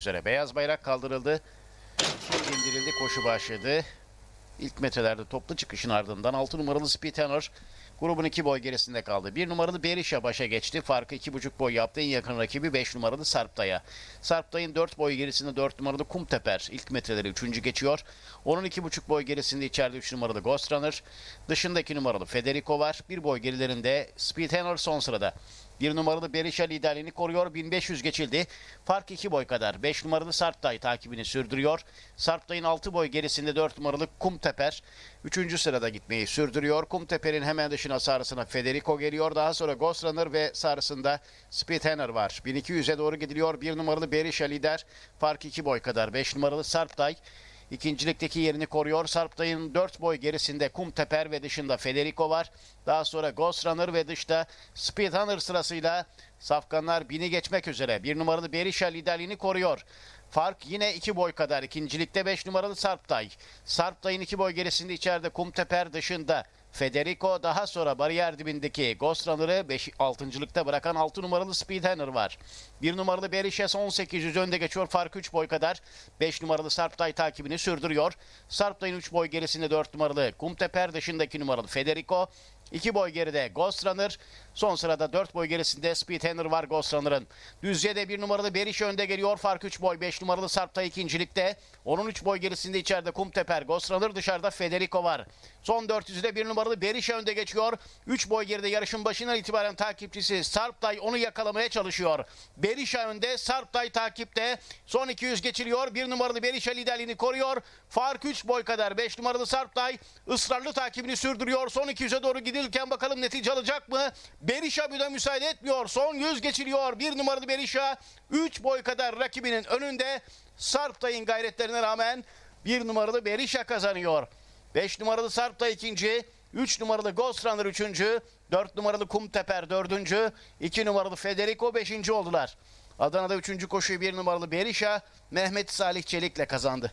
üzere. Beyaz bayrak kaldırıldı. İndirildi, koşu başladı. İlk metrelerde toplu çıkışın ardından 6 numaralı Spitaner grubun 2 boy gerisinde kaldı. 1 numaralı Berisha başa geçti. Farkı 2,5 boy yaptı. En yakın rakibi 5 numaralı Sarptay'a. Sarptay'ın 4 boy gerisinde 4 numaralı Kumteper. İlk metreleri 3. geçiyor. Onun 2,5 boy gerisinde içeride 3 numaralı Ghost Runner. Dışında 2 numaralı Federico var. 1 boy gerilerinde Spitaner son sırada. Bir numaralı Berisha liderliğini koruyor. 1500 geçildi. Fark 2 boy kadar. 5 numaralı Sarptay takibini sürdürüyor. Sarptay'ın 6 boy gerisinde 4 numaralı Kumteper. 3. sırada gitmeyi sürdürüyor. Kumteper'in hemen dışına sarısına Federico geliyor. Daha sonra Ghost Runner ve sarısında Spithaner var. 1200'e doğru gidiliyor. 1 numaralı Berisha lider. Fark 2 boy kadar. 5 numaralı Sarptay. İkincilikteki yerini koruyor. Sarptay'ın 4 boy gerisinde Kumteper ve dışında Federico var. Daha sonra Ghost Runner ve dışta Speedhunter sırasıyla Safkanlar bini geçmek üzere. Bir numaralı Berisha liderliğini koruyor. Fark yine 2 boy kadar. İkincilikte 5 numaralı Sarptay. Sarptay'ın 2 boy gerisinde içeride Kumteper dışında. Federico daha sonra bariyer dibindeki 5 6.lıkta bırakan 6 numaralı Speedhunter var. 1 numaralı Berishes 1800 önde geçiyor. Fark 3 boy kadar. 5 numaralı Sarptay takibini sürdürüyor. Sarptay'ın 3 boy gerisinde 4 numaralı Kumteper dışındaki numaralı Federico. 2 boy geride Ghost Runner. Son sırada 4 boy gerisinde Speedhunter var Ghost Runner'ın. Düzce'de 1 numaralı Beriş önde geliyor. Fark 3 boy. 5 numaralı Sarptay ikincilikte. Onun 3 boy gerisinde içeride Kumteper. Ghost Runner dışarıda Federico var. Son 400'de 1 numaralı Beriş önde geçiyor. 3 boy geride yarışın başından itibaren takipçisi Sarptay onu yakalamaya çalışıyor. Berisha önde, Sarptay takipte. Son 200 geçiliyor. 1 numaralı Berisha liderliğini koruyor. Fark 3 boy kadar. 5 numaralı Sarptay ısrarlı takibini sürdürüyor. Son 200'e doğru gidilirken bakalım netice alacak mı? Berisha bir de müsaade etmiyor. Son 100 geçiliyor. 1 numaralı Berisha 3 boy kadar rakibinin önünde. Sarptay'ın gayretlerine rağmen 1 numaralı Berisha kazanıyor. 5 numaralı Sarptay ikinci. 3 numaralı Ghost Runner 3. 4 numaralı Kumteper 4. 2 numaralı Federico 5. oldular. Adana'da 3. koşuyu 1 numaralı Berisha Mehmet Salih Çelik'le kazandı.